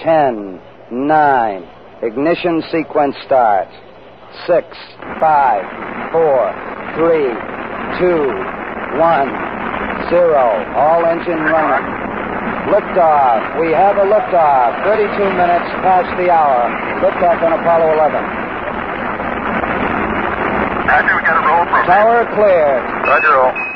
Ten, nine. Ignition sequence starts. Six, five, four, three, two, one, zero. All engine running. Liftoff. We have a liftoff. 32 minutes past the hour. Liftoff on Apollo 11. Roger, we got a roll Tower clear. Roger, roll.